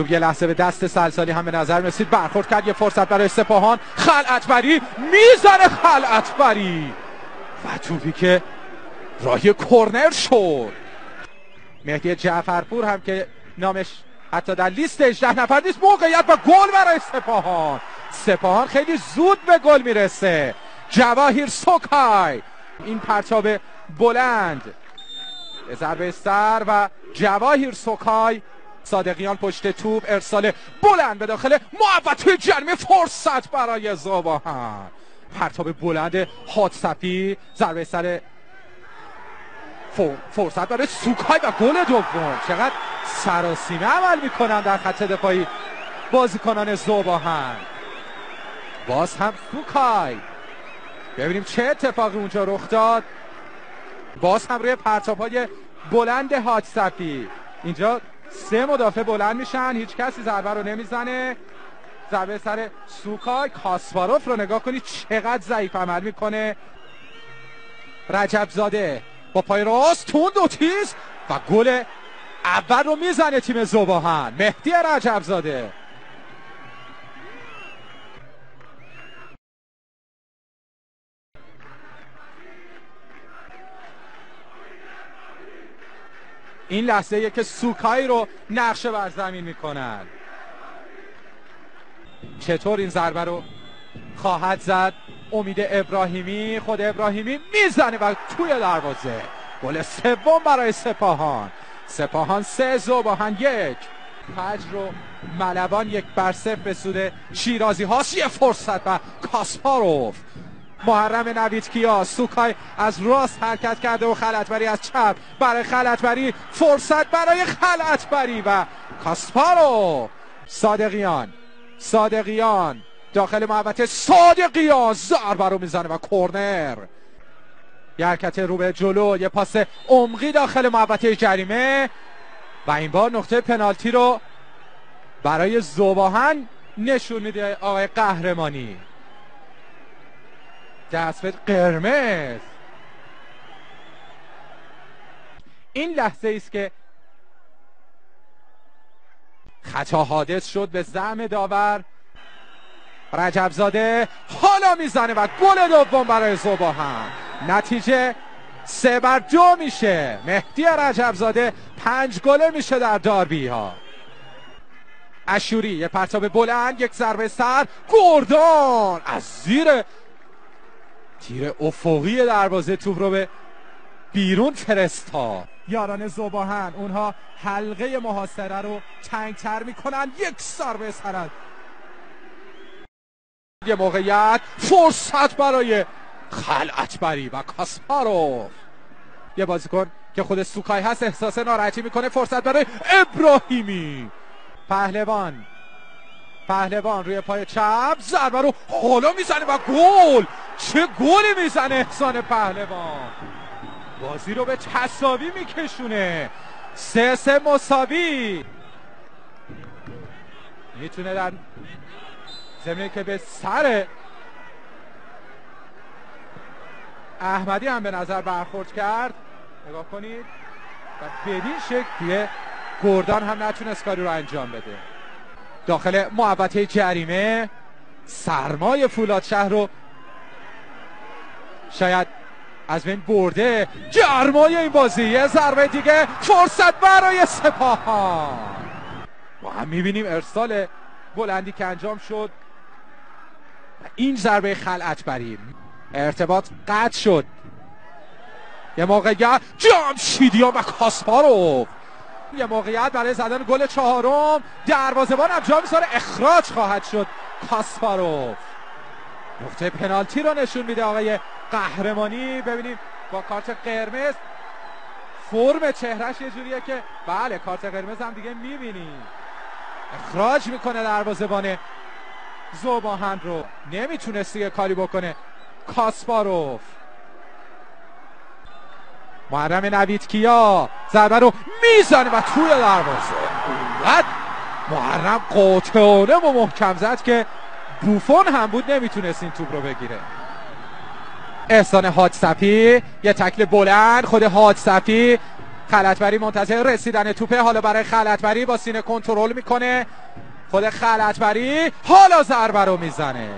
توپ یه لحظه به دست سلسالی هم به نظر رسید برخورد کرد. یه فرصت برای سپاهان. خلعتبری می‌زنه خلعتبری و توپی که راهی کرنر شد. مهدی جعفرپور هم که نامش حتی در لیست 18 نفر نیست موقعیت و گل برای سپاهان. سپاهان خیلی زود به گل می‌رسه. جواهیر سوکای. این پرتاب بلند. ضربه سر و جواهیر سوکای صادقیان پشت توپ ارسال بلند به داخل محوطه جرمی فرصت برای زوباهن. پرتاب بلند حادثفی ضربه سر فرصت برای سوکای و گل دوم. چقدر سراسیمه عمل می‌کنن در خط دفاعی بازیکنان زوباهن. باز هم سوکای. ببینیم چه اتفاقی اونجا رخ داد. باز هم روی پرتاب های بلند حادثفی اینجا سه مدافع بلند میشن هیچ کسی ضربه رو نمی‌زنه. ضربه سر سوکای کاسپاروف رو نگاه کنید چقدر ضعیف عمل می‌کنه. رجب زاده با پای راست تون دو تیز و گل اول رو می‌زنه تیم زباهن مهدی رجب زاده این لحظه که سوکای رو نقشه بر زمین می‌کنن. چطور این ضربه رو خواهد زد؟ امید ابراهیمی خود ابراهیمی می‌زنه و توی دروازه. گل سوم برای سپاهان. سپاهان سه زوباهن یک. فجر و ملوان یک بر صفر به سود شیرازی هاست یه فرصت و کاسپاروف. محرم نوید کیا سوکای از راست حرکت کرده و خلطبری از چپ. برای خلطبری فرصت برای خلطبری و کاسپارو. صادقیان صادقیان. داخل محوطه صادقیان. ضربه رو می‌زنه و کرنر یه حرکت رو به جلو یه پاس عمقی داخل محوطه جریمه. و این بار نقطه پنالتی رو برای زوباهن نشون میده آقای قهرمانی. دست قرمز. این لحظه است که خطا حادث شد به زعم داور. رجب زاده حالا می‌زنه و گل دوم برای زباهن نتیجه سه بر دو میشه. مهدی رجب زاده پنج گله میشه در داربی ها. اشوری یه پرتاب بلند یک ضربه سر. گردان از زیر تیر افقی دروازه توپ رو به بیرون فرستا. یاران زباهن اونها حلقه محاصره رو تنگتر می‌کنن یک سر یه موقعیت فرصت برای خلعتبری و کاسپاروف یه بازیکن که خود سوکای هست احساس ناراحتی می‌کنه فرصت برای ابراهیمی. پهلوان. پهلوان روی پای چپ ضربه رو حالا می‌زنه و گل! چه گلی می‌زنه احسان پهلوان؟ بازی رو به تصاوی میکشونه. سه سه مساوی. می‌تونه در زمینه که به سر احمدی هم به نظر برخورد کرد. نگاه کنید. و بدین شکل گردان هم نتونست کاری رو انجام بده. داخل محبته جریمه سرمای فولاد شهر رو شاید از بین برده. جرمای این بازی. یه ضربه دیگه. فرصت برای سپاهان با هم می‌بینیم ارسال بلندی که انجام شد. این ضربه خلعت بریم ارتباط قطع شد. یه موقعیت. جامشیدیان و کاسپاروف یه موقعیت برای زدن گل چهارم. دروازه‌بان جا می‌ذاره اخراج خواهد شد. کاسپاروف نقطه پنالتی رو نشون میده آقای قهرمانی. ببینیم با کارت قرمز. فرم چهرش یه جوریه که بله کارت قرمز هم دیگه می‌بینیم. اخراج می‌کنه دروازه‌بان زوباهن رو. نمی‌تونست یه کاری بکنه. کاسپاروف. محرم نوید کیا ضربه رو می‌زنه و توی دروازه. بعد محرم قاطعانه و محکم زد که بوفون هم بود نمی‌تونست این توپ رو بگیره. احسان حادثفی یه تکل بلند خود حادثفی خلطبری منتظر رسیدن توپه. حالا برای خلطبری با سینه کنترل می‌کنه. خود خلطبری حالا ضربه رو می‌زنه.